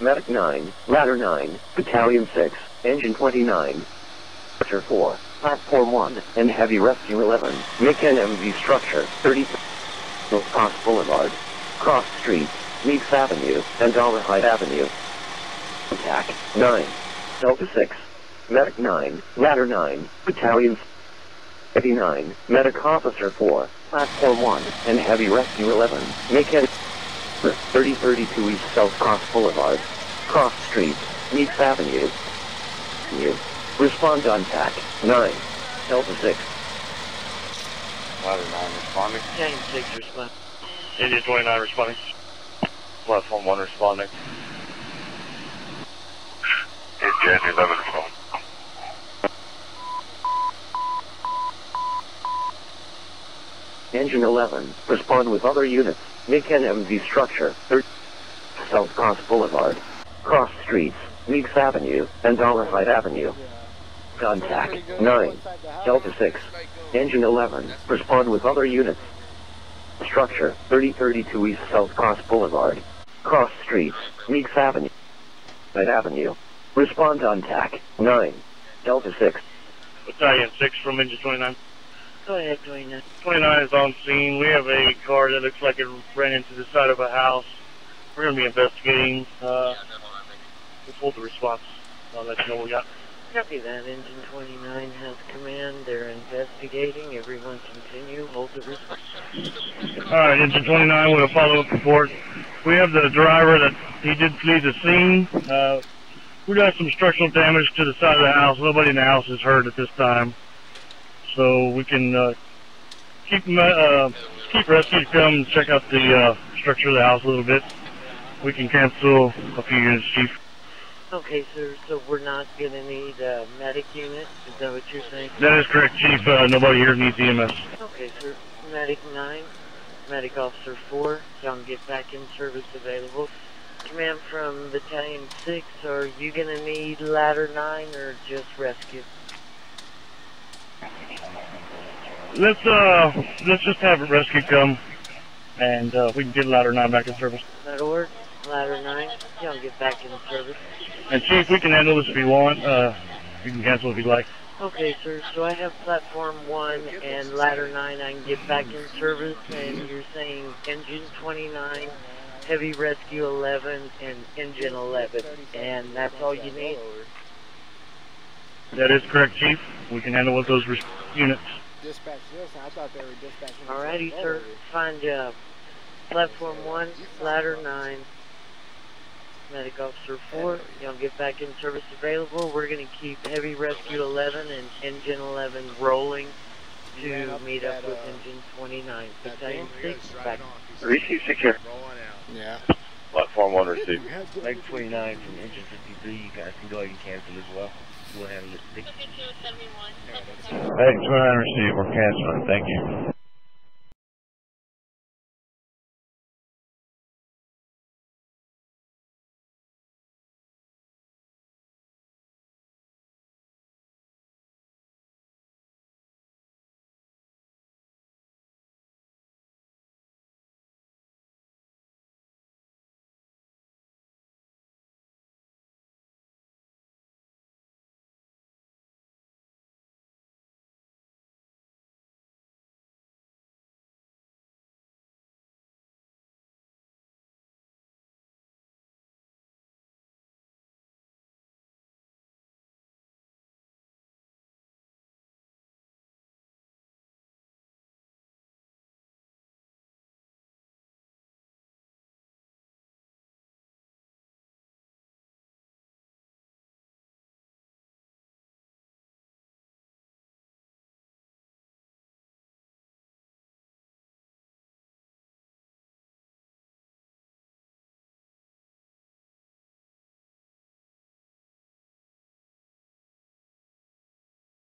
Medic 9, Ladder 9, Battalion 6, Engine 29, Structure 4, Platform 1, and Heavy Rescue 11. Make NMV Structure 30, North Cross Boulevard, Cross Street, Meeks Avenue, and Dollar Dollarhide Avenue. Attack 9, Delta 6, Medic 9, Ladder 9, Battalion 89, Medic Officer 4, Platform 1, and Heavy Rescue 11. Make it 3032 East Southcross Boulevard, Cross Street, Meeks Avenue. You. Respond on TAC 9, Delta 6. Ladder 9 responding. Battalion 6 respond. Engine 29 responding. Platform 1 responding. Engine 11 responding. Engine 11, respond with other units. Make NMV structure 30 Southcross Boulevard, Cross Streets, Meeks Avenue, and Dollarhide Avenue. Contact 9, Delta 6, Engine 11, respond with other units. Structure 3032 East Southcross Boulevard, Cross Streets, Meeks Avenue, Dollarhide Avenue. Respond on TAC 9, Delta 6. Battalion 6 from Engine 29. Go ahead, 29. 29 is on scene. We have a car that looks like it ran into the side of a house. We're going to be investigating. Uh, we'll hold the response. I'll let you know what we got. Copy that. Engine 29 has command. They're investigating. Everyone continue. Hold the response. Alright, Engine 29 with a follow-up report. We have the driver that he did flee the scene. Uh, we got some structural damage to the side of the house. Nobody in the house is hurt at this time. So we can uh, keep uh, keep rescue to come check out the uh, structure of the house a little bit. We can cancel a few units, Chief. Okay, sir. So we're not going to need a medic unit? Is that what you're saying? That is correct, Chief. Uh, nobody here needs EMS. Okay, sir. Medic 9, Medic Officer 4, y'all get back in service available. Command from Battalion 6, are you going to need Ladder 9 or just rescue? Let's uh, let's just have a rescue come, and uh, we can get ladder nine back in service. That'll work. Ladder 9, y'all get back in service. And Chief, we can handle this if you want. Uh, you can cancel if you like. Okay, sir. So I have platform one and ladder nine. I can get back in service, and you're saying engine 29, heavy rescue 11, and engine 11, and that's all you need. That is correct, Chief. We can handle with those units. Dispatch this, and I thought they were dispatching. the Alrighty, sir. area. Find uh, platform one, ladder nine, medic officer four. Y'all get back in service available. We're gonna keep heavy rescue 11 and engine 11 rolling to up meet up that, with uh, engine 29. that Battalion thing six back. Receive secure. Yeah. Platform one received. Meg 29 from Engine 53, you guys can go ahead and cancel as well. We'll handle it. Hey, 29 received. We're canceling. Thank you.